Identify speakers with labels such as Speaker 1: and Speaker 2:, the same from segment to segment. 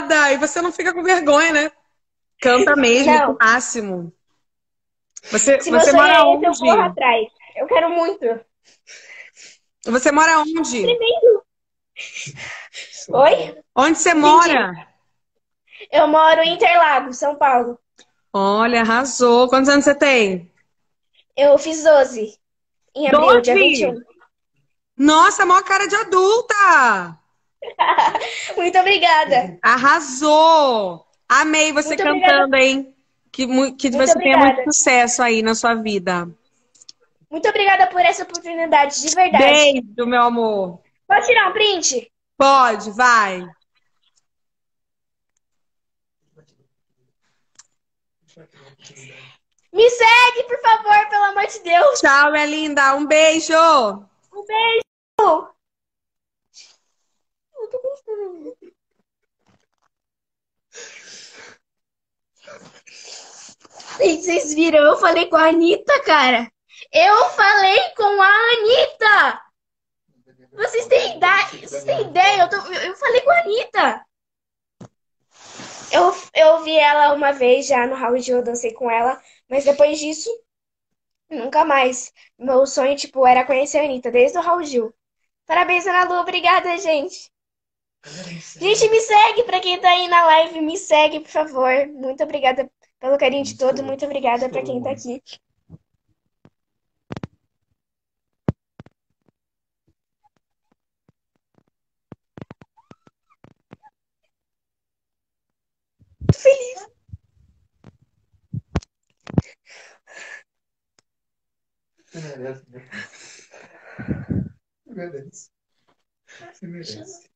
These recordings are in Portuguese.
Speaker 1: nada! E você não fica com vergonha, né? Canta mesmo,
Speaker 2: Não.
Speaker 1: máximo. Você,
Speaker 2: Se
Speaker 1: você mora
Speaker 2: é esse, eu
Speaker 1: onde?
Speaker 2: corro atrás. Eu quero muito.
Speaker 1: Você mora onde?
Speaker 2: Tremendo. Oi?
Speaker 1: Onde você mora?
Speaker 2: Eu moro em Interlagos, São Paulo.
Speaker 1: Olha, arrasou. Quantos anos você tem?
Speaker 2: Eu fiz 12 em abril, dia
Speaker 1: 12?
Speaker 2: 21.
Speaker 1: Nossa, maior cara de adulta!
Speaker 2: Muito obrigada.
Speaker 1: Arrasou! Amei você
Speaker 2: Muito
Speaker 1: cantando, hein? Que, que
Speaker 2: Muito
Speaker 1: você tenha
Speaker 2: obrigada.
Speaker 1: muito sucesso aí na sua vida.
Speaker 2: Muito obrigada por essa oportunidade, de verdade.
Speaker 1: Beijo, meu amor.
Speaker 2: Pode tirar um print?
Speaker 1: Pode, vai.
Speaker 2: Me segue, por favor, pelo amor de Deus.
Speaker 1: Tchau, minha linda. Um beijo.
Speaker 2: Um beijo. Eu tô gostando. Vocês viram? Eu falei com a Anitta, cara. Eu falei com a Anitta. Vocês têm ideia? Vocês têm ideia? Eu, tô- eu falei com a Anitta. Eu, eu vi ela uma vez já no Raul Gil, eu dancei com ela. Mas depois disso, nunca mais. Meu sonho, tipo, era conhecer a Anitta, desde o Raul Gil. Parabéns, Ana Lu. Obrigada, gente. Gente, me segue pra quem tá aí na live. Me segue, por favor. Muito obrigada pelo carinho de todos. Muito obrigada pra quem tá aqui. Tô feliz.
Speaker 3: Você merece, né? Você merece. Você merece.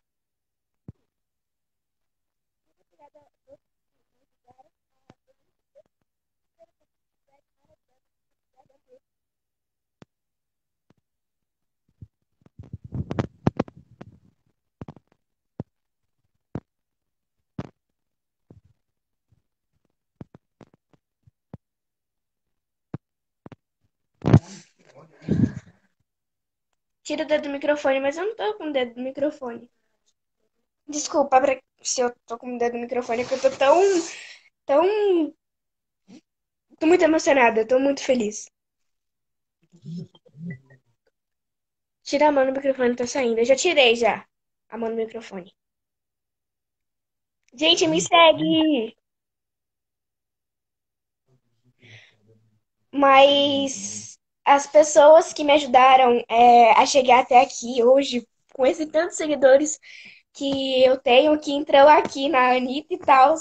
Speaker 2: tira o dedo do microfone, mas eu não tô com o dedo do microfone. Desculpa pra- se eu tô com o dedo do microfone, é que eu tô tão, tão, tô muito emocionada, tô muito feliz. Tira a mão do microfone, tá saindo. Eu já tirei já a mão do microfone. Gente, me segue! Mas as pessoas que me ajudaram é, a chegar até aqui hoje, com esses tantos seguidores que eu tenho, que entrou aqui na Anitta e tal,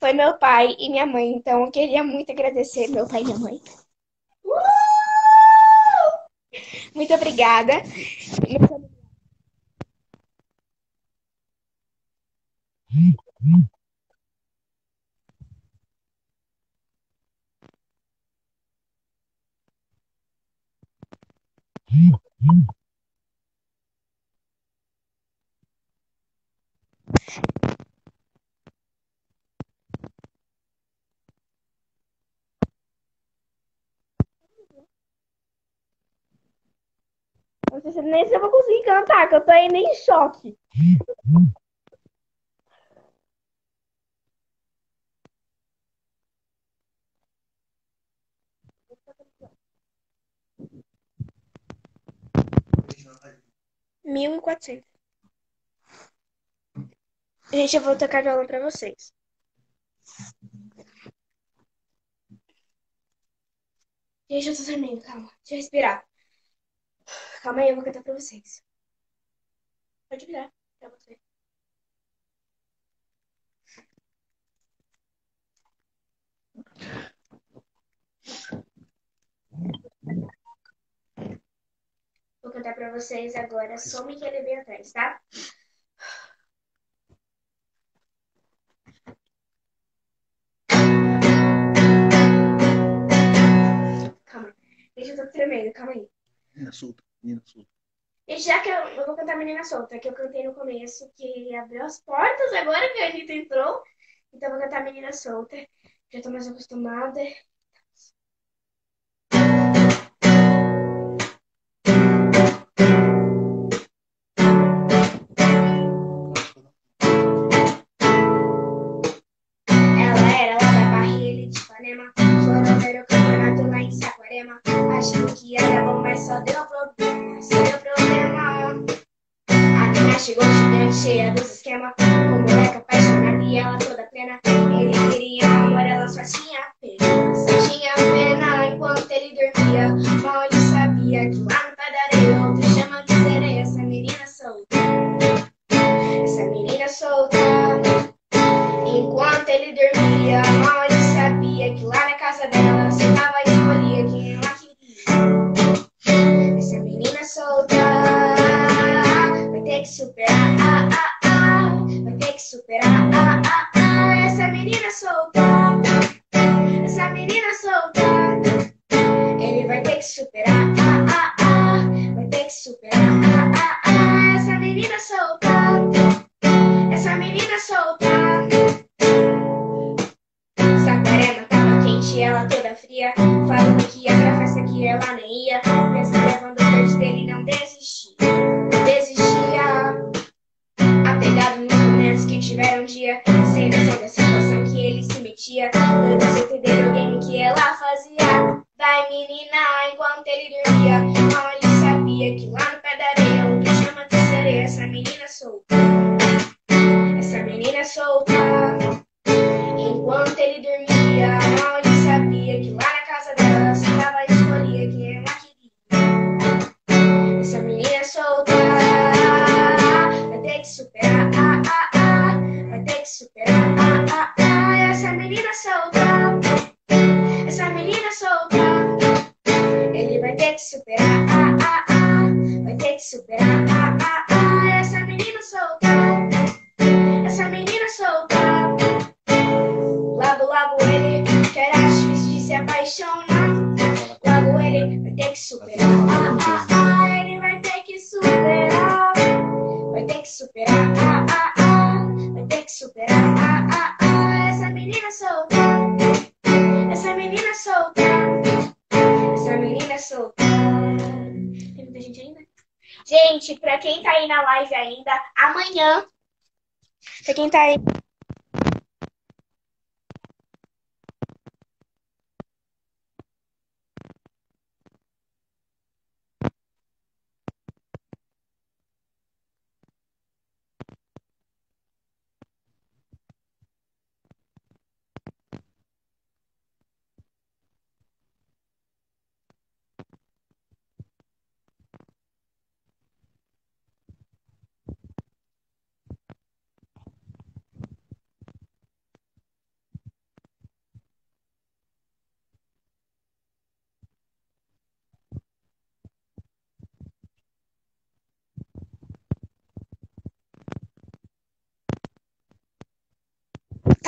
Speaker 2: foi meu pai e minha mãe. Então eu queria muito agradecer meu pai e minha mãe. Uh! Muito obrigada. Não sei se- nem se eu vou conseguir cantar, que eu tô ainda em choque. Mil e quatrocentos. Gente, eu vou tocar violão pra vocês. Gente, eu tô tremendo, calma. Deixa eu respirar. Calma aí, eu vou cantar pra vocês. Pode virar pra você. Cantar pra vocês agora Some que ele vem atrás, tá? Calma. Gente, eu tô tremendo, calma aí.
Speaker 3: Menina solta, menina solta.
Speaker 2: E já que eu, eu vou cantar Menina Solta, que eu cantei no começo, que abriu as portas agora que a Anitta entrou. Então eu vou cantar Menina Solta. Já tô mais acostumada. Bom, mas superar, ah, ah, ah, vai ter que superar, ah. Superar. Ah, ah, ah, vai ter que superar. Ah, ah, ah, essa menina solta. Essa menina solta. Essa menina solta. Tem muita gente ainda? Gente, pra quem tá aí na live ainda, amanhã. Pra quem tá aí.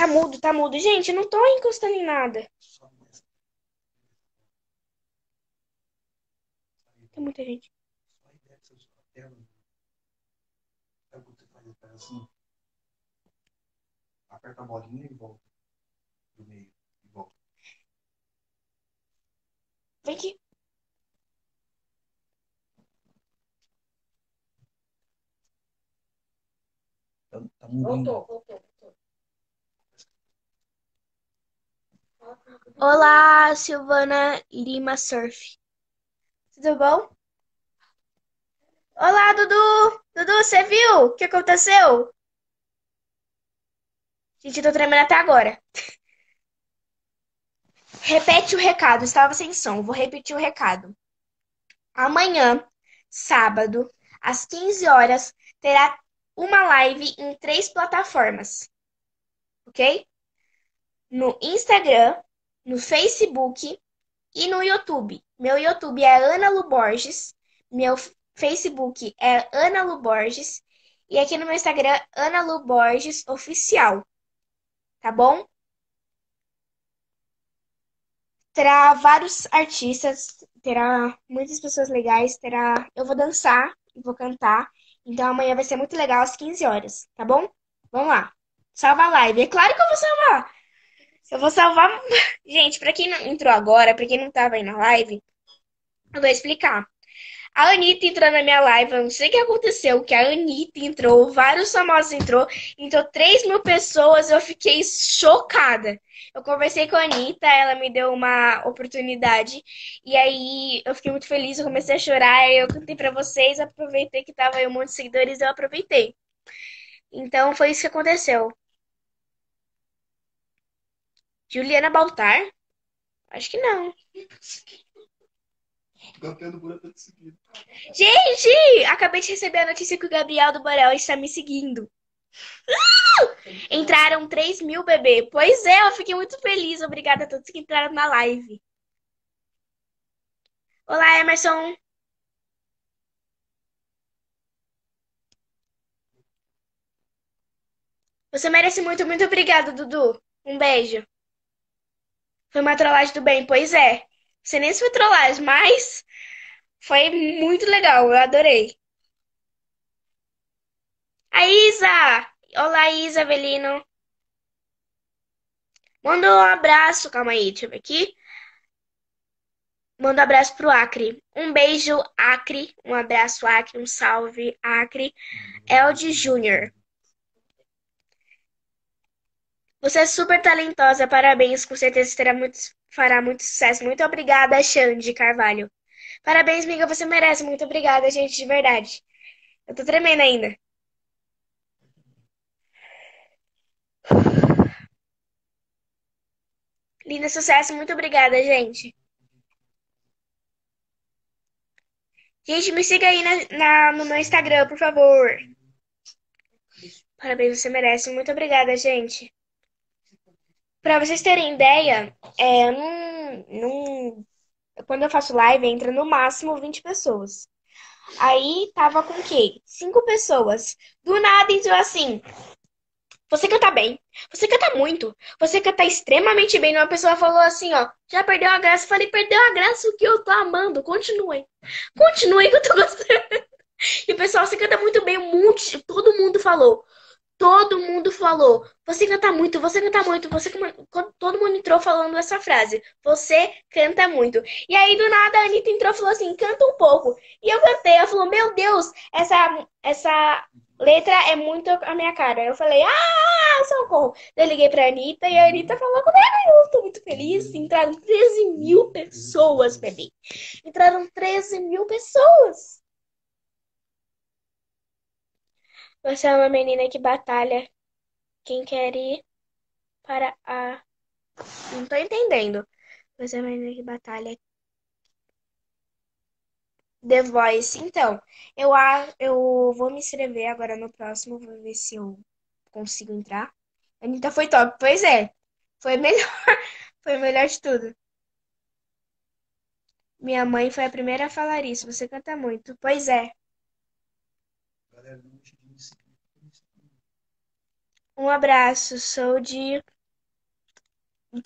Speaker 2: Tá mudo, tá mudo. Gente, eu não tô encostando em nada. Tem muita gente.
Speaker 3: Aperta a bolinha e volta. Do meio. E volta.
Speaker 2: Vem aqui.
Speaker 3: Tá, tá mudando.
Speaker 1: voltou.
Speaker 2: Olá, Silvana Lima Surf. Tudo bom? Olá, Dudu! Dudu, você viu o que aconteceu? Gente, eu tô tremendo até agora. Repete o recado, estava sem som. Vou repetir o recado. Amanhã, sábado, às 15 horas, terá uma live em três plataformas. Ok? No Instagram, no Facebook e no YouTube. Meu YouTube é Ana Lu Borges, meu Facebook é Ana Lu Borges e aqui no meu Instagram Ana Lu Borges oficial. Tá bom? Terá vários artistas, terá muitas pessoas legais, terá eu vou dançar e vou cantar. Então amanhã vai ser muito legal às 15 horas, tá bom? Vamos lá. Salva a live. É claro que eu vou salvar. Eu vou salvar. Gente, pra quem não entrou agora, pra quem não tava aí na live, eu vou explicar. A Anitta entrou na minha live, eu não sei o que aconteceu, que a Anitta entrou, vários famosos entrou, entrou 3 mil pessoas, eu fiquei chocada. Eu conversei com a Anitta, ela me deu uma oportunidade, e aí eu fiquei muito feliz, eu comecei a chorar, eu cantei pra vocês, aproveitei que tava aí um monte de seguidores, eu aproveitei. Então foi isso que aconteceu. Juliana Baltar? Acho que não. Gente, acabei de receber a notícia que o Gabriel do Borel está me seguindo. Entraram 3 mil, bebê. Pois é, eu fiquei muito feliz. Obrigada a todos que entraram na live. Olá, Emerson. Você merece muito, muito obrigada, Dudu. Um beijo. Foi uma trollagem do bem, pois é. Você nem se foi trollagem, mas foi muito legal, eu adorei. A Isa! Olá, Isa Avelino. Manda um abraço, calma aí, deixa eu ver aqui. Manda um abraço pro Acre. Um beijo, Acre. Um abraço, Acre. Um salve, Acre. Elde Júnior. Você é super talentosa, parabéns. Com certeza terá muito, fará muito sucesso. Muito obrigada, Xande Carvalho. Parabéns, amiga, você merece. Muito obrigada, gente, de verdade. Eu tô tremendo ainda. Linda sucesso, muito obrigada, gente. Gente, me siga aí na, na- no meu Instagram, por favor. Parabéns, você merece. Muito obrigada, gente. Pra vocês terem ideia, é, não, não- quando eu faço live, entra no máximo 20 pessoas. Aí tava com o quê? Cinco pessoas. Do nada entrou assim. Você canta bem. Você canta muito. Você canta extremamente bem. Uma pessoa falou assim, ó. Já perdeu a graça. Eu falei, perdeu a graça o que eu tô amando. Continuem. Continuem que eu tô gostando. E o pessoal, você canta muito bem. Um monte, todo mundo falou. Todo mundo falou. Você canta muito, você canta muito. Você todo mundo entrou falando essa frase. Você canta muito. E aí do nada a Anitta entrou e falou assim: "Canta um pouco". E eu cantei, ela falou: "Meu Deus, essa essa letra é muito a minha cara". Eu falei: "Ah, socorro". Eu liguei pra Anitta e a Anitta falou comigo. Eu tô muito feliz. Entraram 13 mil pessoas, bebê. Entraram 13 mil pessoas. Você é uma menina que batalha. Quem quer ir para a. Não tô entendendo. Você é uma menina que batalha. The Voice. Então, eu, a... eu vou me inscrever agora no próximo. Vou ver se eu consigo entrar. Anitta foi top. Pois é. Foi melhor. Foi melhor de tudo. Minha mãe foi a primeira a falar isso. Você canta muito. Pois é.
Speaker 3: Disse.
Speaker 2: Um abraço. Sou de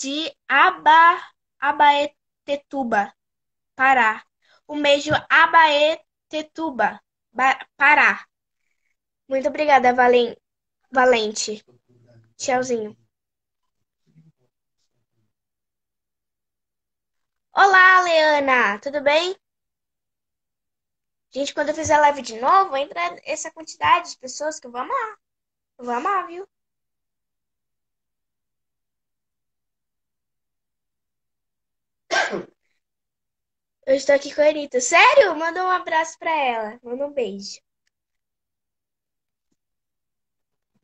Speaker 2: de Aba Abaetetuba, Pará. Um beijo Abaetetuba, Ba- Pará. Muito obrigada, Valen... Valente. Tchauzinho. Olá, Leana, tudo bem? Gente, quando eu fizer live de novo, entra essa quantidade de pessoas que eu vou amar. Eu vou amar, viu? Eu estou aqui com a Anitta. Sério? Manda um abraço pra ela. Manda um beijo.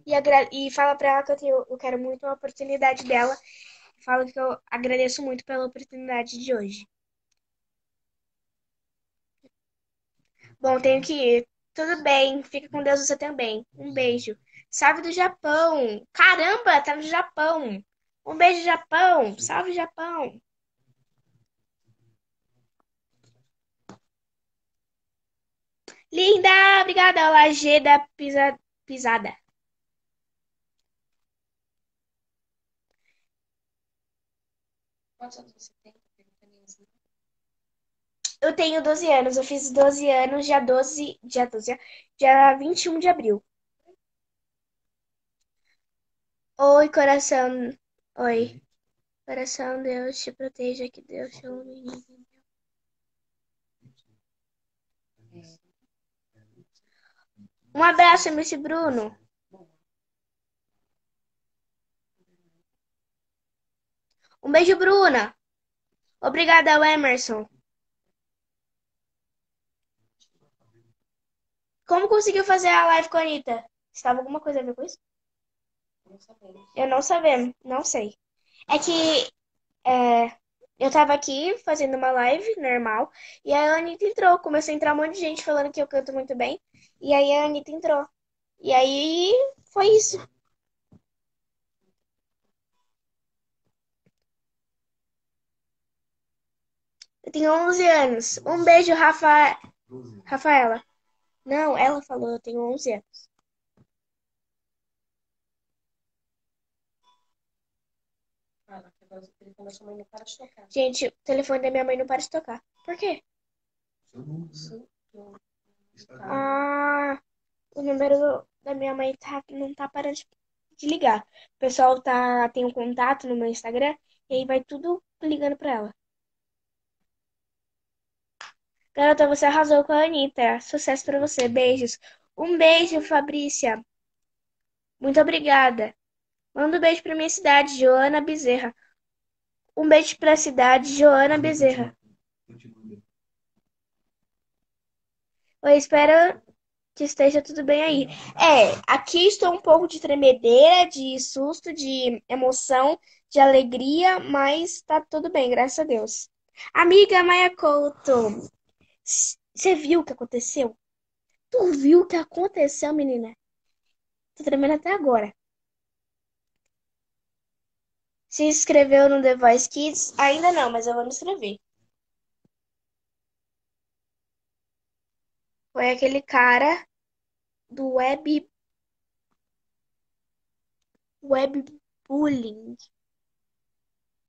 Speaker 2: E, agra- e fala pra ela que eu, tenho- eu quero muito uma oportunidade dela. Fala que eu agradeço muito pela oportunidade de hoje. Bom, tenho que ir. Tudo bem. Fica com Deus você também. Um beijo. Salve do Japão. Caramba, tá no Japão. Um beijo, Japão. Salve, Japão. Linda, obrigada. Olá, G da Pisa- Pisada.
Speaker 1: Quantos anos você tem? Pergunta mesmo.
Speaker 2: Eu tenho 12 anos. Eu fiz 12 anos dia 12, dia 12, ó, dia 21 de abril. Oi, coração. Oi. Coração, Deus te proteja, que Deus te ilumine. Um abraço, MC Bruno. Um beijo, Bruna. Obrigada Emerson. Como conseguiu fazer a live com a Anitta? Estava alguma coisa a ver com isso? Eu não sabemos, não sei. É que é, eu tava aqui fazendo uma live normal e a Anitta entrou. Começou a entrar um monte de gente falando que eu canto muito bem. E aí a Anitta entrou. E aí foi isso. Eu tenho 11 anos. Um beijo, Rafa...
Speaker 3: 12.
Speaker 2: Rafaela. Não, ela falou, eu tenho 11 anos.
Speaker 4: Telefone da sua mãe não para de tocar.
Speaker 2: Gente, o telefone da minha mãe não para de tocar. Por quê? Ah, o número da minha mãe tá, não tá parando de ligar. O pessoal tá, tem um contato no meu Instagram e aí vai tudo ligando pra ela. Garota, você arrasou com a Anitta. Sucesso pra você. Beijos. Um beijo, Fabrícia. Muito obrigada. Manda um beijo pra minha cidade, Joana Bezerra. Um beijo pra cidade, Joana Bezerra. Eu espero que esteja tudo bem aí. É, aqui estou um pouco de tremedeira, de susto, de emoção, de alegria, mas tá tudo bem, graças a Deus. Amiga Maia Couto, você viu o que aconteceu? Tu viu o que aconteceu, menina? Tô tremendo até agora. Se inscreveu no The Voice Kids? Ainda não, mas eu vou me inscrever. Foi aquele cara do web webbullying.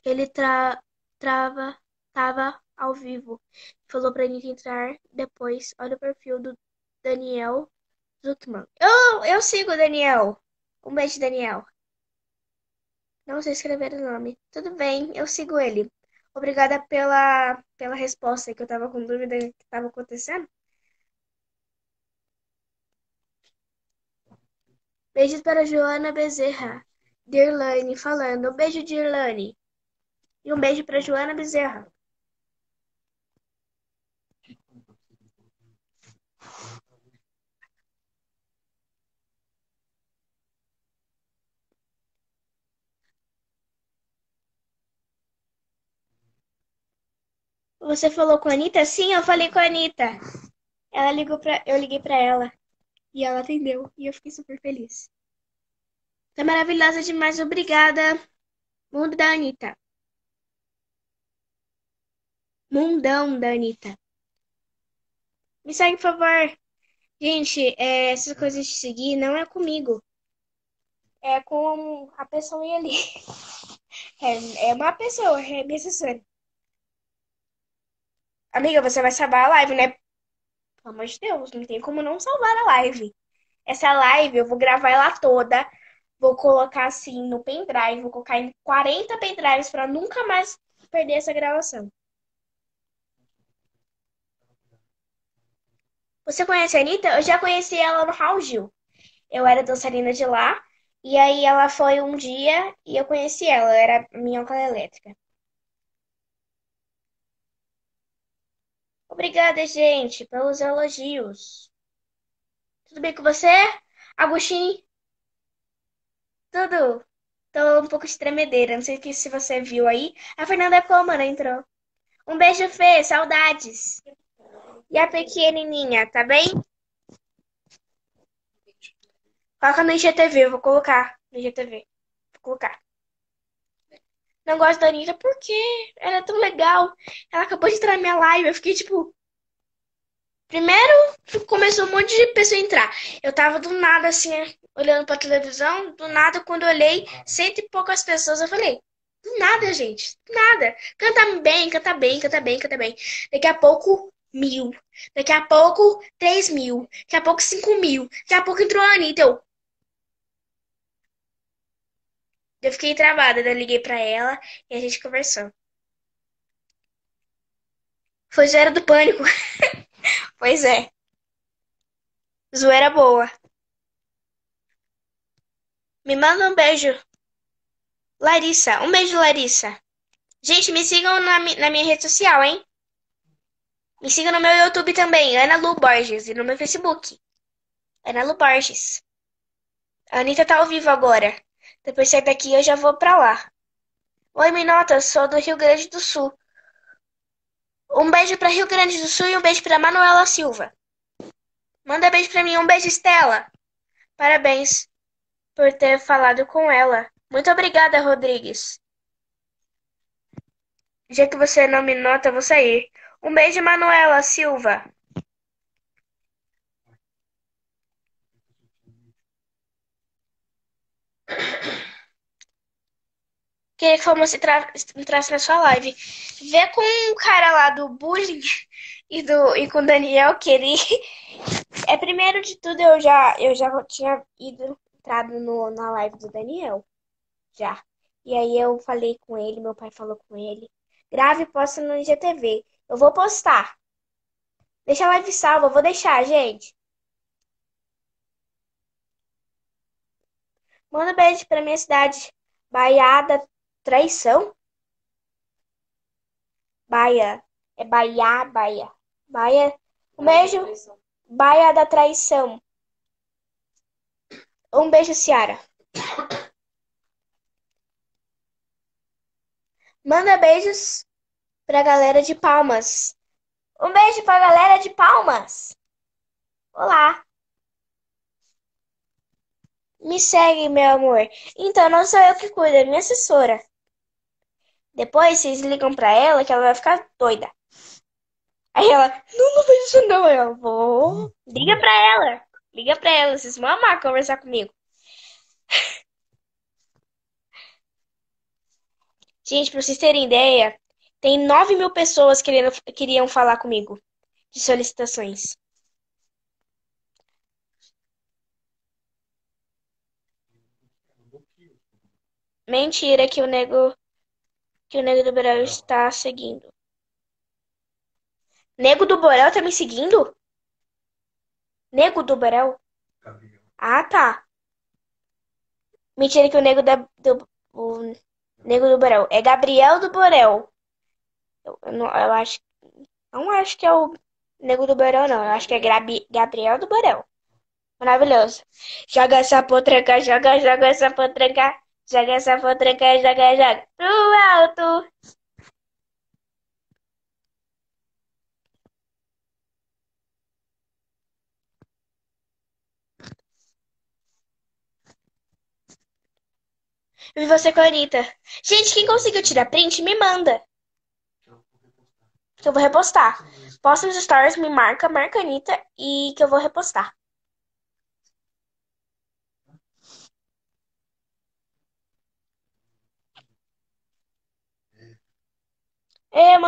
Speaker 2: Ele tra trava tava ao vivo. Falou pra gente entrar depois. Olha o perfil do Daniel Zuckman. Eu, eu sigo o Daniel. Um beijo, Daniel. Não sei escrever o nome. Tudo bem, eu sigo ele. Obrigada pela, pela resposta que eu tava com dúvida do que tava acontecendo. Beijos para Joana Bezerra. Dirlane falando. Um beijo, Dirlane. E um beijo para Joana Bezerra. Você falou com a Anitta? Sim, eu falei com a Anitta. Ela ligou pra... Eu liguei pra ela. E ela atendeu. E eu fiquei super feliz. Tá maravilhosa demais. Obrigada. Mundo da Anitta. Mundão da Anitta. Me segue, por favor. Gente, é, essas coisas de seguir não é comigo. É com a pessoa ali. É, é uma pessoa, é minha assessora. Amiga, você vai salvar a live, né? Pelo amor de Deus, não tem como não salvar a live. Essa live eu vou gravar ela toda. Vou colocar assim no pendrive. Vou colocar em 40 pendrives pra nunca mais perder essa gravação. Você conhece a Anitta? Eu já conheci ela no Raul Gil. Eu era dançarina de lá. E aí ela foi um dia e eu conheci ela. Era minhoca elétrica. Obrigada, gente, pelos elogios. Tudo bem com você? Agostinho? Tudo. Tô um pouco de tremedeira. Não sei se você viu aí. A Fernanda Comana entrou. Um beijo, Fê. Saudades. E a pequenininha, tá bem? Coloca no IGTV. Eu vou colocar no IGTV. Vou colocar. Não gosto da Anitta porque ela é tão legal. Ela acabou de entrar na minha live. Eu fiquei tipo. Primeiro começou um monte de pessoa a entrar. Eu tava do nada assim, olhando pra televisão. Do nada, quando eu olhei, cento e poucas pessoas, eu falei: Nada, gente. Nada. Canta bem, canta bem, canta bem, canta bem. Daqui a pouco, mil. Daqui a pouco, três mil. Daqui a pouco, cinco mil. Daqui a pouco entrou a Anitta. Eu, eu fiquei travada, eu liguei pra ela e a gente conversou. Foi zoeira do pânico. Pois é. Zoeira boa. Me manda um beijo. Larissa. Um beijo, Larissa. Gente, me sigam na, na minha rede social, hein? Me sigam no meu YouTube também, Ana Lu Borges, e no meu Facebook, Ana Lu Borges. A Anitta tá ao vivo agora. Depois sair daqui eu já vou pra lá. Oi, Minota, sou do Rio Grande do Sul. Um beijo pra Rio Grande do Sul e um beijo pra Manuela Silva. Manda beijo pra mim, um beijo, Estela. Parabéns por ter falado com ela. Muito obrigada, Rodrigues. Já que você não me nota, eu vou sair. Um beijo, Manuela Silva. Queria que você entra- entrasse na sua live. Vê com o cara lá do bullying e, do, e com o Daniel, que ele. É, primeiro de tudo, eu já, eu já tinha ido, entrado no, na live do Daniel. Já. E aí eu falei com ele, meu pai falou com ele. Grave e posta no IGTV. Eu vou postar. Deixa a live salva, vou deixar, gente. Manda um beijo pra minha cidade. Baiada Traição? Baia. É Baia, Baia. Baia. Um beijo. Baia da Traição. Um beijo, Ciara. Manda beijos pra galera de Palmas. Um beijo pra galera de Palmas. Olá. Me segue, meu amor. Então, não sou eu que cuido, é minha assessora. Depois vocês ligam pra ela que ela vai ficar doida. Aí ela, não, não faz isso não. Eu vou. Liga pra ela. Liga pra ela, vocês vão amar conversar comigo. Gente, pra vocês terem ideia, tem 9 mil pessoas querendo, queriam falar comigo de solicitações. Mentira que o nego que o nego do Borel está seguindo. Nego do Borel tá me seguindo? Nego do Borel? Ah, tá. Mentira que o nego da, do o nego do Borel é Gabriel do Borel. Eu, eu não, eu acho não acho que é o nego do Borel não. Eu acho que é Grabi, Gabriel do Borel. Maravilhoso. Joga essa potranca, joga, joga essa potranca. Joga essa potranca, joga, joga. Pro alto. E você com a Anitta. Gente, quem conseguiu tirar print, me manda. Que eu vou repostar. Posta nos stories, me marca, marca a Anitta e que eu vou repostar.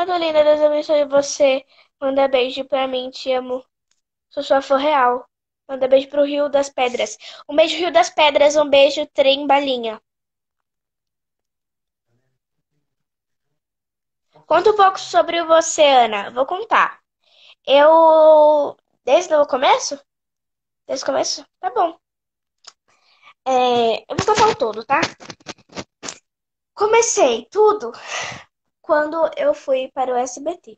Speaker 2: Muito linda, Deus abençoe você. Manda beijo pra mim, te amo. Sou sua fã real. Manda beijo pro Rio das Pedras. Um beijo, Rio das Pedras. Um beijo, trem balinha. Conta um pouco sobre você, Ana. Vou contar. Eu. Desde o começo? Desde o começo? Tá bom. É, eu vou contar o todo, tá? Comecei tudo quando eu fui para o SBT.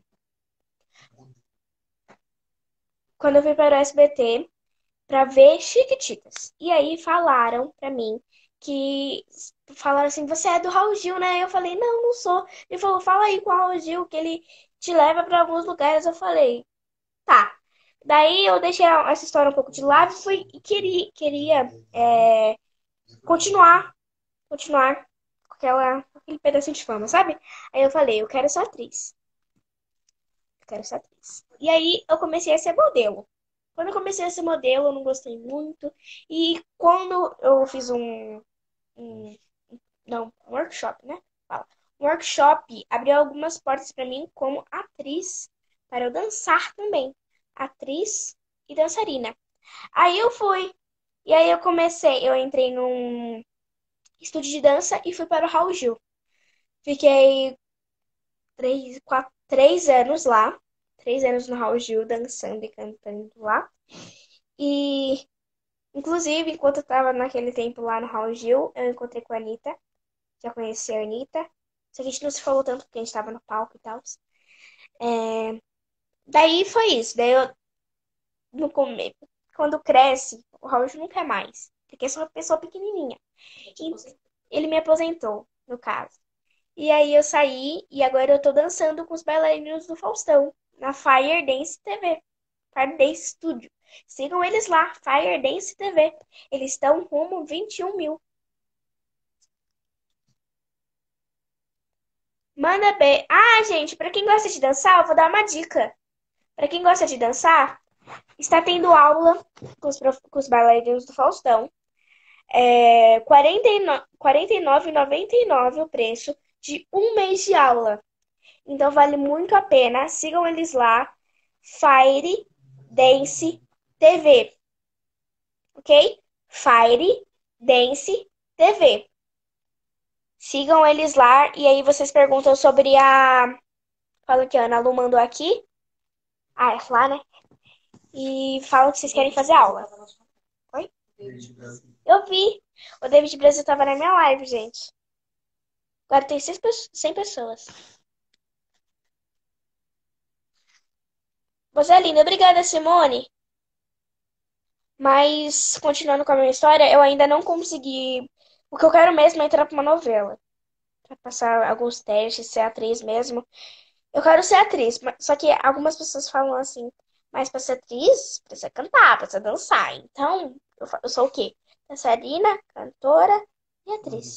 Speaker 2: Quando eu fui para o SBT para ver Chiquititas. E aí falaram pra mim que falaram assim, você é do Raul Gil, né? Eu falei, não, não sou. Ele falou, fala aí com o Raul Gil que ele te leva pra alguns lugares. Eu falei, tá. Daí eu deixei essa história um pouco de lado e fui e queria, queria é, continuar, continuar aquela, aquele pedacinho de fama, sabe? Aí eu falei, eu quero ser atriz. Eu quero ser atriz. E aí eu comecei a ser modelo. Quando eu comecei a ser modelo, eu não gostei muito. E quando eu fiz um, um não, um workshop, né? fala. O workshop abriu algumas portas para mim como atriz, para eu dançar também. Atriz e dançarina. Aí eu fui. E aí eu comecei, eu entrei num estúdio de dança e fui para o Raul Gil. Fiquei três, quatro, três anos lá. Três anos no Raul Gil, dançando e cantando lá. E, inclusive, enquanto eu tava naquele tempo lá no Raul Gil, eu encontrei com a Anitta. Já conheci a Anitta. Só que a gente não se falou tanto porque a gente tava no palco e tal. É... Daí foi isso. Daí eu, no começo, quando cresce, o Raul Gil não quer mais. Porque eu sou uma pessoa pequenininha. E ele me aposentou, no caso. E aí eu saí e agora eu tô dançando com os bailarinos do Faustão, na Fire Dance TV. Fire Dance Studio. Sigam eles lá, Fire Dance TV. Eles estão rumo 21 mil. Manda B. Ah, gente, pra quem gosta de dançar, eu vou dar uma dica. Pra quem gosta de dançar, está tendo aula com os, prof... com os bailarinos do Faustão. É R$ 49,99 o preço de um mês de aula. Então vale muito a pena. Sigam eles lá. Fire Dance TV. Ok? Fire Dance TV. Sigam eles lá e aí vocês perguntam sobre a. Fala que a Ana Lu mandou aqui. Ah, é lá, né? E falam que vocês querem fazer aula. Oi? Eu vi. O David Brasil tava na minha live, gente. Agora tem 100 pessoas. Você é linda. Obrigada, Simone. Mas, continuando com a minha história, eu ainda não consegui. O que eu quero mesmo é entrar pra uma novela. Pra passar alguns testes, ser atriz mesmo. Eu quero ser atriz, só que algumas pessoas falam assim, mas pra ser atriz, precisa cantar, precisa dançar. Então, eu, eu sou o quê? Dançarina, cantora e atriz.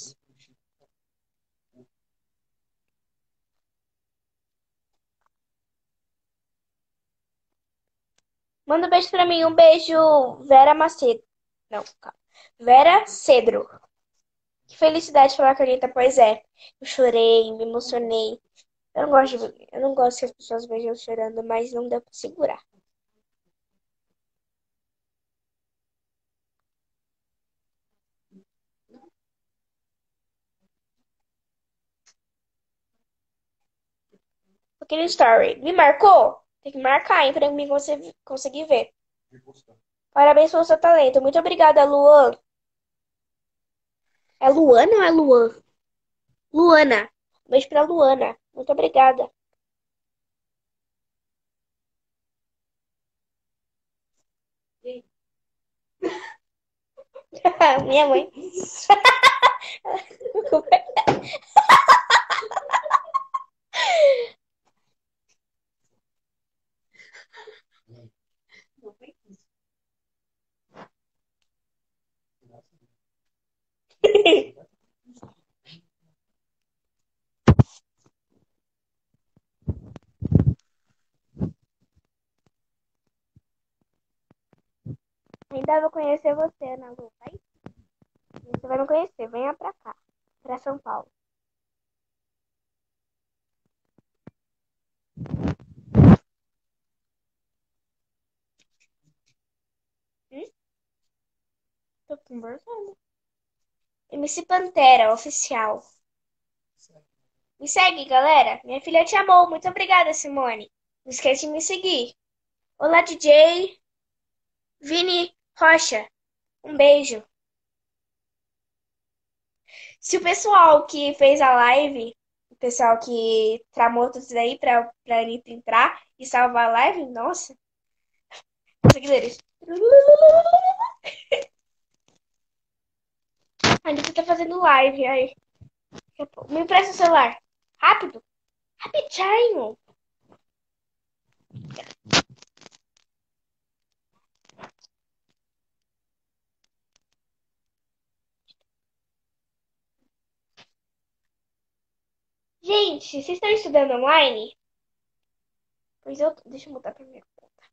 Speaker 2: Manda um beijo pra mim. Um beijo, Vera Macedo. Não, calma. Vera Cedro. Que felicidade falar com a Anitta. Pois é. Eu chorei, me emocionei. Eu não gosto de, eu não gosto que as pessoas vejam chorando, mas não deu pra segurar. Aquele story. Me marcou? Tem que marcar, hein, pra mim conseguir ver. Parabéns pelo seu talento. Muito obrigada, Luan. É Luana ou é Luan? Luana. Um beijo pra Luana. Muito obrigada. Minha mãe. Ainda vou conhecer você, Ana Lu, vai? Você vai me conhecer, venha pra cá, pra São Paulo. Hum? Tô conversando. MC Pantera, oficial. Me segue, galera. Minha filha te amou. Muito obrigada, Simone. Não esquece de me seguir. Olá, DJ. Vini Rocha. Um beijo. Se o pessoal que fez a live, o pessoal que tramou tudo isso aí pra, pra Anitta entrar e salvar a live, nossa. Seguidores. A Anitta tá fazendo live aí. Me empresta o celular. Rápido. Rapidinho. Gente, vocês estão estudando online? Pois eu tô. Deixa eu mudar pra minha conta.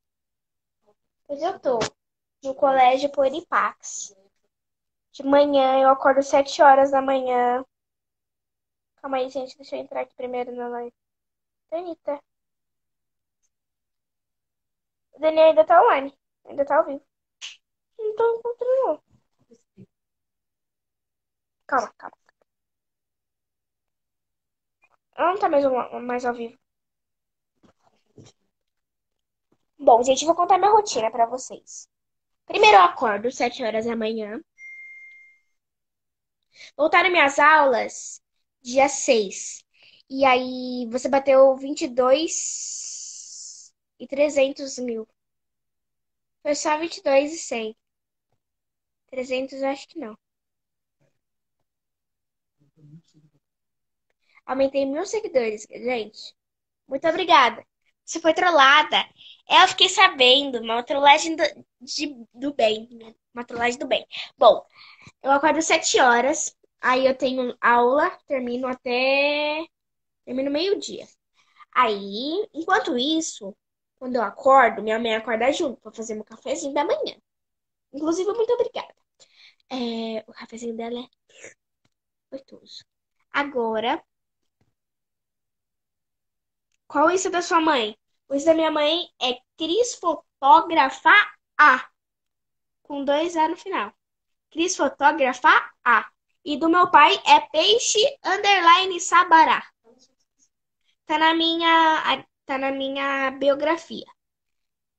Speaker 2: Pois eu tô no colégio Poripax. De manhã eu acordo sete horas da manhã. Calma aí, gente. Deixa eu entrar aqui primeiro na live. Anitta. O Daniel ainda tá online. Ainda tá ao vivo. Não tô encontrando. Calma, calma. Ela não tá mais, mais ao vivo. Bom, gente, vou contar minha rotina pra vocês. Primeiro eu acordo 7 horas da manhã. Voltaram minhas aulas dia 6. E aí você bateu 22 e 300 mil. Foi só 22 e 100. 300 eu acho que não. Aumentei mil seguidores, gente. Muito obrigada. Você foi trollada. Eu fiquei sabendo. Uma trollagem do, de- do bem. né? Uma trollagem do bem. Bom, eu acordo 7 horas. Aí eu tenho aula. Termino até. Termino meio-dia. Aí, enquanto isso, quando eu acordo, minha mãe acorda junto pra fazer meu cafezinho da manhã. Inclusive, muito obrigada. É, o cafezinho dela é gostoso. Agora, qual é isso da sua mãe? O isso da minha mãe é Cris Fotógrafa A, com dois A no final. Cris Fotógrafa A. E do meu pai é Peixe Underline Sabará. Tá na minha, tá na minha biografia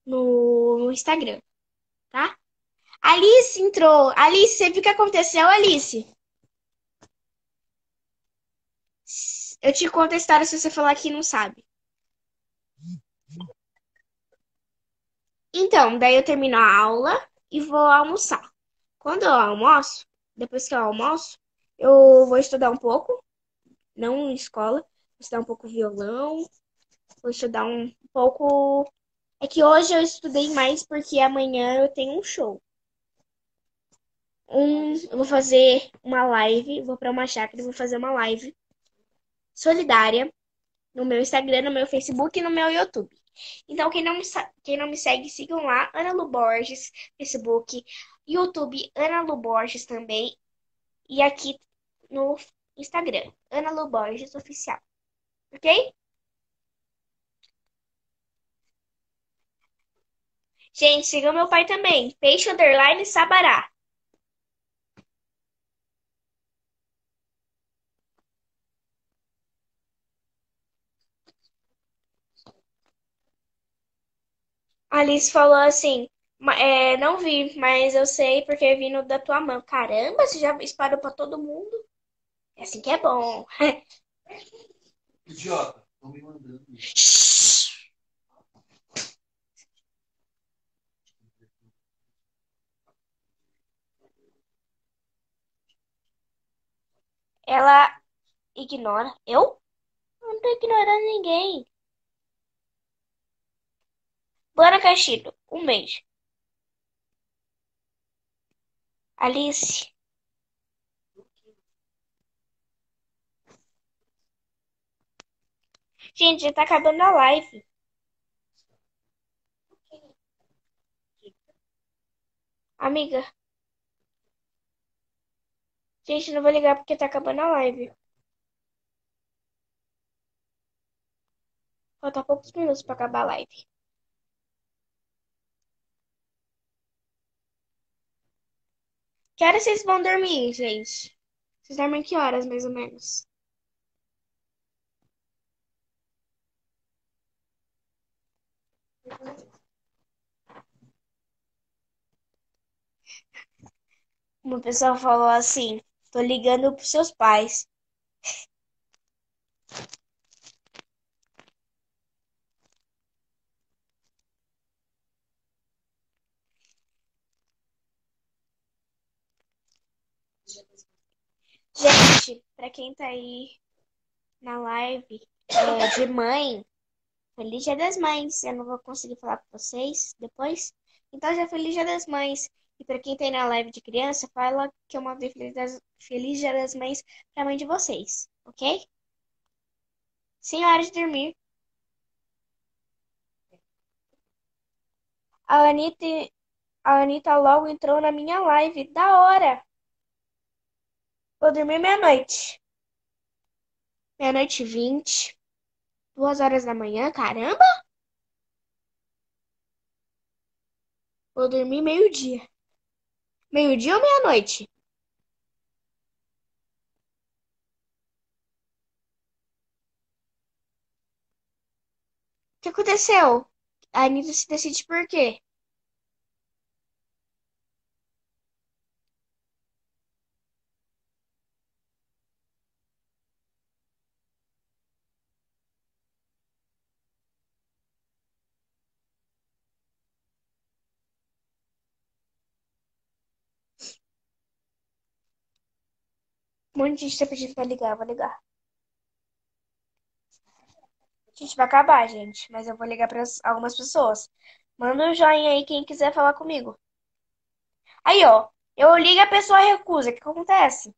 Speaker 2: no, no Instagram, tá? Alice entrou. Alice, você viu o que aconteceu, Alice? Eu te conto a história se você falar que não sabe. Então, daí eu termino a aula e vou almoçar. Quando eu almoço, depois que eu almoço, eu vou estudar um pouco, não em escola, vou estudar um pouco violão, vou estudar um pouco. É que hoje eu estudei mais porque amanhã eu tenho um show. Um, eu vou fazer uma live, vou para uma chácara e vou fazer uma live solidária no meu Instagram, no meu Facebook e no meu YouTube. Então, quem não me, quem não me segue, sigam lá, Ana Lu Borges, Facebook, YouTube, Ana Lu Borges também, e aqui no Instagram, Ana Lu Borges Oficial. Ok? Gente, sigam meu pai também, Peixe Underline Sabará. Alice falou assim, "Ma- é, não vi, mas eu sei porque é vindo da tua mão. Caramba, você já espalhou pra todo mundo? É assim que é bom.
Speaker 3: Idiota, estão me mandando.
Speaker 2: Ela ignora. Eu? Eu não tô ignorando ninguém. Bora, Castilho. Um beijo. Alice. Gente, já tá acabando a live. Amiga. Gente, não vou ligar porque tá acabando a live. Falta poucos minutos pra acabar a live. Que horas vocês vão dormir, gente? Vocês dormem que horas, mais ou menos? Uma pessoa falou assim: tô ligando pros seus pais. Gente, pra quem tá aí na live é, de mãe, Feliz Dia das Mães. Eu não vou conseguir falar com vocês depois. Então já Feliz Dia das Mães. E pra quem tem na live de criança, fala que eu mandei Feliz, das- Feliz Dia das Mães pra mãe de vocês, ok? Sem hora de dormir. A Anitta, a Anitta logo entrou na minha live. Da hora! Vou dormir meia-noite. Meia-noite e vinte. Duas horas da manhã, caramba! Vou dormir meio-dia. Meio-dia ou meia-noite? O que aconteceu? A Anitta se decide por quê? Monte de gente tá pedindo pra ligar, eu vou ligar. Gente vai acabar, gente, mas eu vou ligar pra algumas pessoas. Manda um joinha aí quem quiser falar comigo. Aí, ó, eu ligo e a pessoa recusa. O que acontece?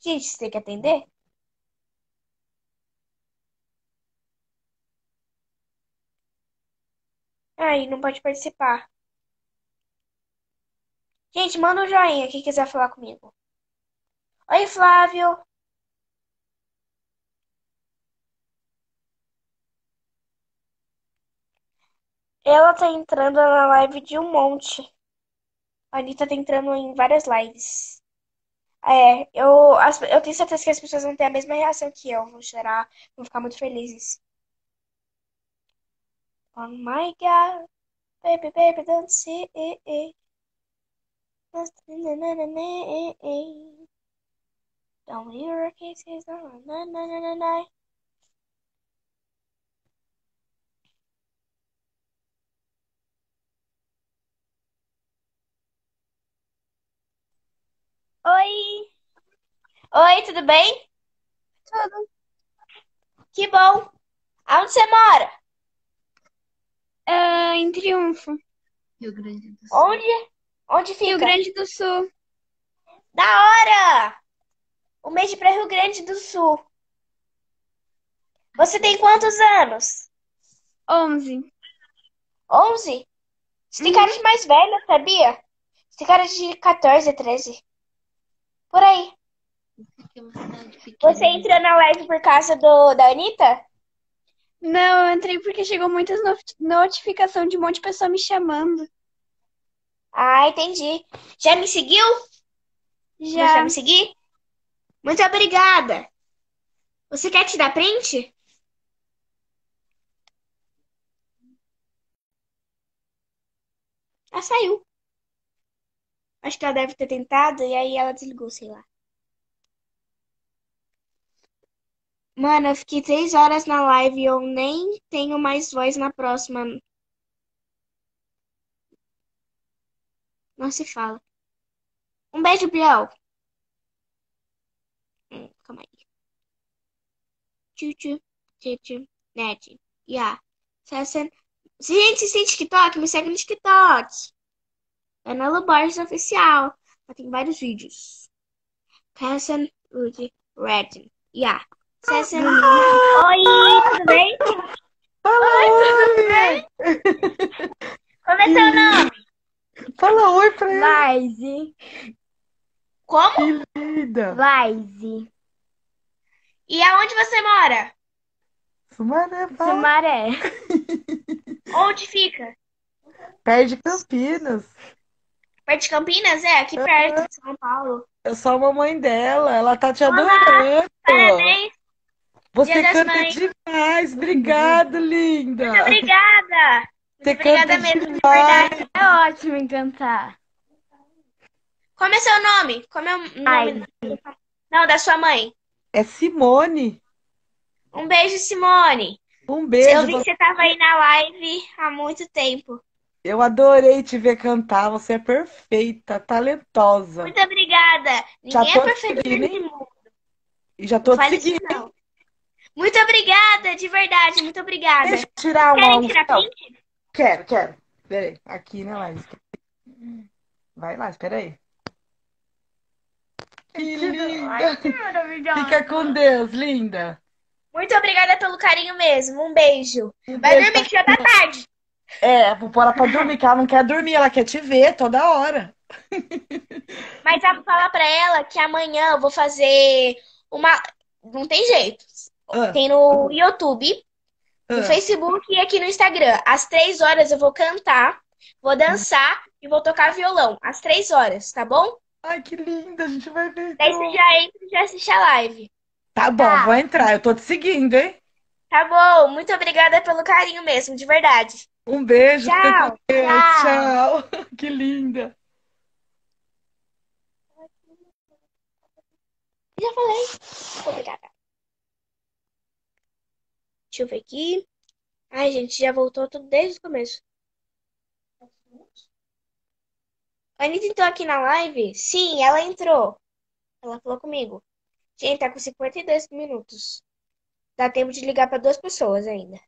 Speaker 2: Gente, você tem que atender? Aí, não pode participar. Gente, manda um joinha quem quiser falar comigo. Oi, Flávio. Ela tá entrando na live de um monte. A Anitta tá entrando em várias lives. É, eu, eu tenho certeza que as pessoas vão ter a mesma reação que eu. Vão chorar, vão ficar muito felizes. Oh my God, baby, baby, don't see it. Don't leave your kisses on. Na, na, na, na, na. Oi! Oi, tudo bem?
Speaker 5: Tudo.
Speaker 2: Que bom! Aonde você mora?
Speaker 5: Ah, em Triunfo,
Speaker 1: Rio Grande do Sul.
Speaker 2: Onde? Onde
Speaker 5: Rio
Speaker 2: fica?
Speaker 5: Grande do Sul.
Speaker 2: Da hora! Um mês para Rio Grande do Sul. Você tem quantos anos?
Speaker 5: 11.
Speaker 2: 11? Você tem cara de mais velha, sabia? Você tem cara de 14, 13. Por aí. Você entrou na live por causa do, da Anitta?
Speaker 5: Não, eu entrei porque chegou muitas not- notificações de um monte de pessoa me chamando.
Speaker 2: Ah, entendi. Já me seguiu? Você
Speaker 5: Já.
Speaker 2: me seguir? Muito obrigada. Você quer te dar print? Ela saiu. Acho que ela deve ter tentado e aí ela desligou, sei lá. Mano, eu fiquei três horas na live e eu nem tenho mais voz na próxima. Não se fala. Um beijo, Biel. Calma aí. Tchutchu, tchutchu, net. Yeah. Sessen. Gente, se tem TikTok, me segue no TikTok. Ana Lu Borges Oficial. Lá tem vários vídeos. Cassen Rudy Redden. Yeah. Sessen. Oi, tudo bem? Oi, tudo bem? Como é seu nome?
Speaker 6: Fala oi pra ele,
Speaker 5: Laise.
Speaker 2: Como?
Speaker 6: linda.
Speaker 5: Laise.
Speaker 2: E aonde você mora?
Speaker 6: Sumaré, fala.
Speaker 5: Sumaré.
Speaker 2: Onde fica?
Speaker 6: Perto de Campinas.
Speaker 2: Perto de Campinas? É, aqui perto de São Paulo.
Speaker 6: Eu sou a mamãe dela, ela tá te
Speaker 2: Olá,
Speaker 6: adorando.
Speaker 2: Parabéns,
Speaker 6: Você
Speaker 2: Dia
Speaker 6: canta
Speaker 2: Mães.
Speaker 6: demais. Obrigado, linda.
Speaker 2: muito obrigada.
Speaker 6: Você
Speaker 2: obrigada
Speaker 6: canta
Speaker 2: mesmo, de
Speaker 6: demais.
Speaker 2: verdade.
Speaker 5: É ótimo encantar.
Speaker 2: Como é seu nome? Como é o nome? Não, da sua mãe.
Speaker 6: É Simone.
Speaker 2: Um beijo, Simone.
Speaker 6: Um
Speaker 2: Eu
Speaker 6: beijo.
Speaker 2: vi que você tava aí na live há muito tempo.
Speaker 6: Eu adorei te ver cantar. Você é perfeita, talentosa.
Speaker 2: Muito obrigada. Ninguém é perfeito
Speaker 6: seguindo,
Speaker 2: nesse mundo.
Speaker 6: E já tô
Speaker 2: Não
Speaker 6: te
Speaker 2: isso,
Speaker 6: seguindo.
Speaker 2: não. Muito obrigada, de verdade, muito obrigada.
Speaker 6: Deixa eu tirar uma.
Speaker 2: Querem tirar
Speaker 6: não,
Speaker 2: print?
Speaker 6: Quero, quero. Peraí. Aqui, né, Laís? Vai lá, espera aí. Que linda. Fica com Deus, linda.
Speaker 2: Muito obrigada pelo carinho mesmo. Um beijo.
Speaker 6: Um
Speaker 2: Vai
Speaker 6: beijo
Speaker 2: dormir que já tá tarde.
Speaker 6: É, vou pôr ela pra dormir, que ela não quer dormir, ela quer te ver toda hora.
Speaker 2: Mas eu vou falar pra ela que amanhã eu vou fazer uma. não tem jeito.
Speaker 6: Ah,
Speaker 2: Tem no YouTube, no
Speaker 6: ah.
Speaker 2: Facebook e aqui no Instagram. Às três horas eu vou cantar, vou dançar e vou tocar violão. Às três horas, tá bom?
Speaker 6: Ai, que linda, a gente vai ver.
Speaker 2: Daí você já entra e já assiste a live.
Speaker 6: Tá bom,
Speaker 2: Tá.
Speaker 6: vou entrar. Eu tô te seguindo, hein?
Speaker 2: Tá bom, muito obrigada pelo carinho mesmo, de verdade.
Speaker 6: Um beijo,
Speaker 2: Tchau, tchau.
Speaker 6: Tchau. Que linda.
Speaker 2: Já falei. Obrigada. Deixa eu ver aqui. Ai, gente, já voltou tudo desde o começo. A Anitta entrou aqui na live? Sim, ela entrou. Ela falou comigo. Gente, tá com 52 minutos. Dá tempo de ligar para duas pessoas ainda.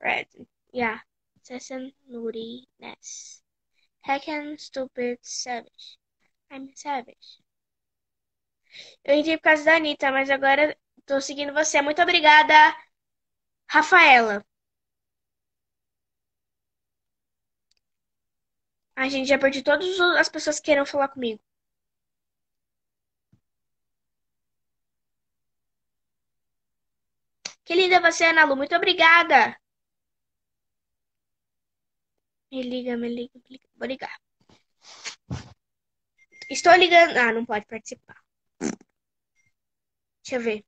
Speaker 2: Red. Yeah. Session Moody Ness. Heckin' stupid savage. I'm savage. Eu entrei por causa da Anitta, mas agora tô seguindo você. Muito obrigada, Rafaela. A gente já perdi todas as pessoas que queiram falar comigo. Que linda você, Ana Lu. Muito obrigada. Me liga, me liga, me liga. Vou ligar. Estou ligando. Ah, não pode participar. Deixa eu ver.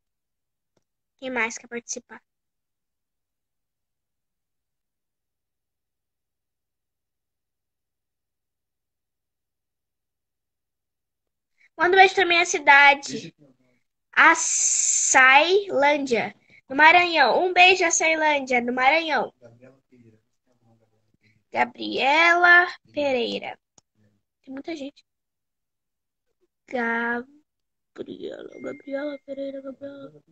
Speaker 2: Quem mais quer participar? Manda um beijo pra minha cidade. Açailândia, no Maranhão. Um beijo, Açailândia, no Maranhão.
Speaker 3: Gabriela Pereira.
Speaker 2: Pereira. Tem muita gente. Gabriela, Gabriela Pereira, Gabriela.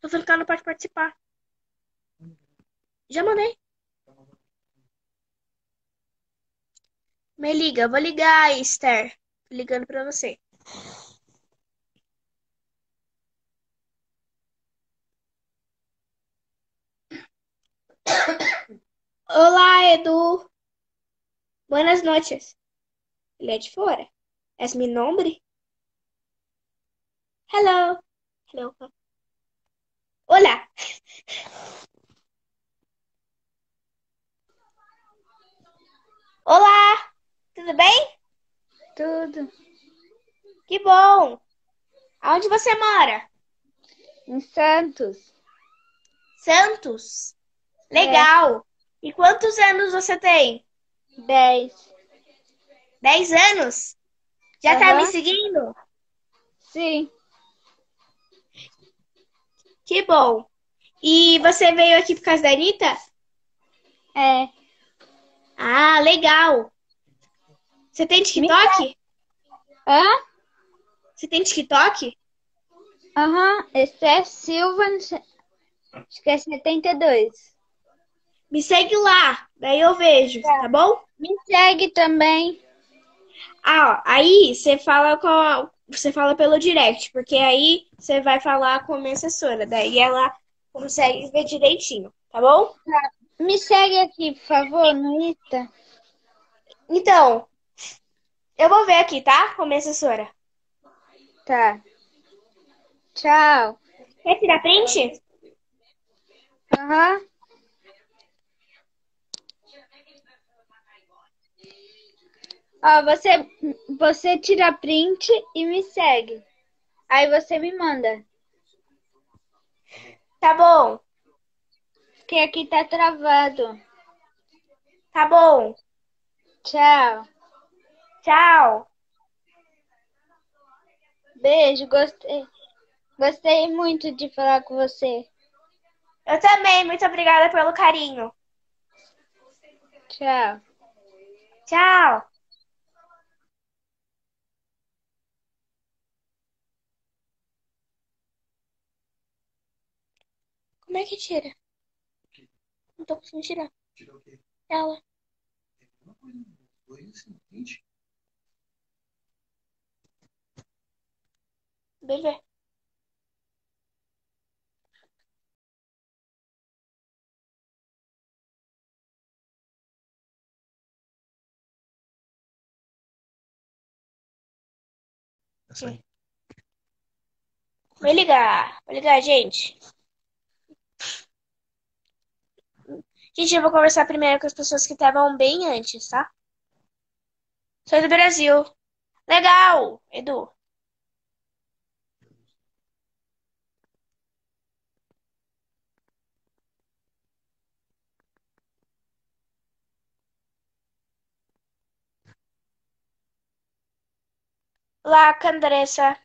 Speaker 2: Tô falando que ela não pode participar. Já mandei. Me liga, vou ligar, Esther. Tô ligando pra você. Olá, Edu. Buenas noches. Ele é de fora. Es mi nombre? Hello. Hello. Olá. Olá. Tudo bem?
Speaker 5: Tudo.
Speaker 2: Que bom. Aonde você mora?
Speaker 5: Em Santos.
Speaker 2: Santos. Legal. E quantos anos você tem?
Speaker 5: Dez.
Speaker 2: Dez anos? Já tá me seguindo?
Speaker 5: Sim.
Speaker 2: Que bom. E você veio aqui por causa da Anitta?
Speaker 5: É.
Speaker 2: Ah, legal. Você tem TikTok?
Speaker 5: Hã?
Speaker 2: Você tem TikTok?
Speaker 5: Aham. Esse é Silva. Acho que é 72.
Speaker 2: Me segue lá, daí eu vejo, tá bom?
Speaker 5: Me segue também.
Speaker 2: Ah, ó, aí você fala com você fala pelo direct, porque aí você vai falar com a minha assessora, daí ela consegue ver direitinho, tá bom?
Speaker 5: Me segue aqui, por favor, no Insta.
Speaker 2: Então, eu vou ver aqui, tá? Com a minha assessora.
Speaker 5: Tá. Tchau.
Speaker 2: Quer tirar print?
Speaker 5: Aham. Ó, você, você tira print e me segue. Aí você me manda.
Speaker 2: Tá bom,
Speaker 5: Porque aqui tá travado.
Speaker 2: tá bom.
Speaker 5: Tchau.
Speaker 2: Tchau.
Speaker 5: Beijo, gostei. Gostei muito de falar com você.
Speaker 2: Eu também, muito obrigada pelo carinho.
Speaker 5: Tchau.
Speaker 2: Tchau. Como é que tira? Não tô conseguindo tirar.
Speaker 3: Tira o quê?
Speaker 2: Ela.
Speaker 3: Tem alguma coisa dois, assim,
Speaker 2: beber
Speaker 3: tá Sim.
Speaker 2: Vai ligar, vai ligar, gente. Gente, eu vou conversar primeiro com as pessoas que estavam bem antes, tá? Sou do Brasil. Legal, Edu. Olá, Candressa.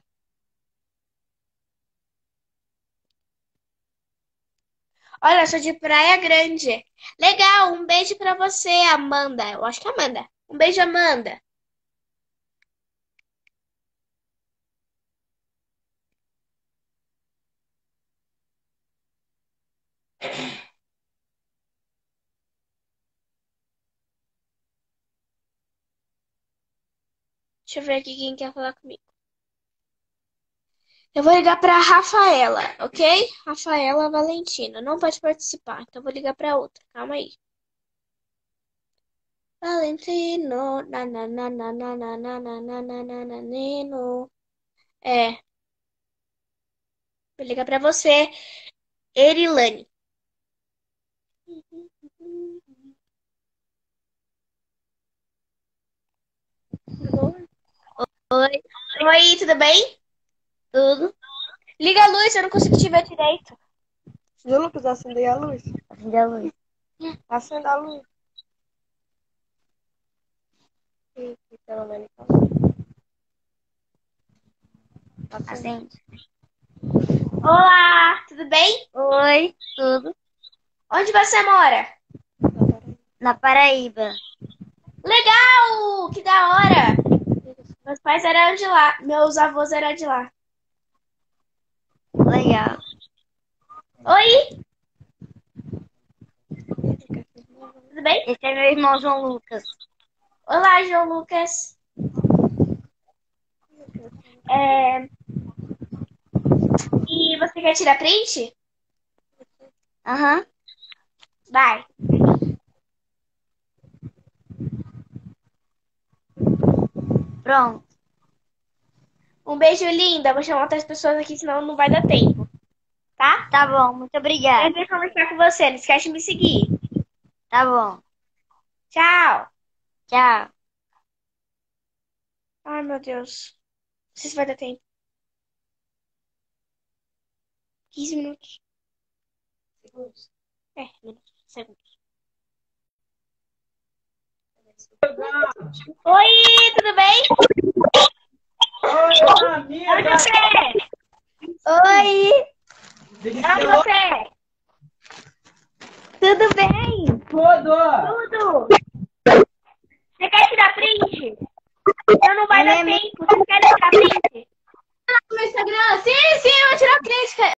Speaker 2: Olha, sou de Praia Grande. Legal, um beijo pra você, Amanda. Eu acho que é Amanda. Um beijo, Amanda. Deixa eu ver aqui quem quer falar comigo. Eu vou ligar pra Rafaela, ok? Rafaela Valentino. Não pode participar, então vou ligar pra outra. Calma aí. Valentino, nananana,
Speaker 7: Oi,
Speaker 2: Oi, tudo bem?
Speaker 7: tudo?
Speaker 2: Liga a luz, eu não consigo te ver direito.
Speaker 8: Viu, Lucas? Acendei a luz.
Speaker 7: Acende a luz.
Speaker 8: Acenda a luz. Ih, pelo menos. Acende.
Speaker 7: Acende.
Speaker 2: Olá, tudo bem?
Speaker 7: Oi, tudo?
Speaker 2: Onde você mora?
Speaker 7: Na Paraíba.
Speaker 2: Legal! Que da hora! Meus pais eram de lá, meus avós eram de lá.
Speaker 7: Legal.
Speaker 2: Oi! Tudo bem?
Speaker 7: Esse é meu irmão João Lucas.
Speaker 2: Olá, João Lucas. É, E você quer tirar print?
Speaker 7: Aham.
Speaker 2: Vai.
Speaker 7: Pronto.
Speaker 2: Um beijo, linda. Vou chamar outras pessoas aqui, senão não vai dar tempo. Tá?
Speaker 7: Tá bom, muito obrigada.
Speaker 2: Prazer conversar com você. Não esquece de me seguir.
Speaker 7: Tá bom.
Speaker 2: Tchau.
Speaker 7: Tchau.
Speaker 2: Ai, meu Deus. Não sei se vai dar tempo. 15 minutos.
Speaker 9: Segundos.
Speaker 2: É, minutos. Segundos. Oi, tudo bem? Oi, amiga. Oi, você.
Speaker 7: Oi.
Speaker 2: Oi, você.
Speaker 7: Tudo bem?
Speaker 2: Tudo. Tudo. Você quer tirar print? Eu não vai dar tempo. Você quer tirar print?
Speaker 10: No meu Instagram? Sim, sim, eu vou tirar print.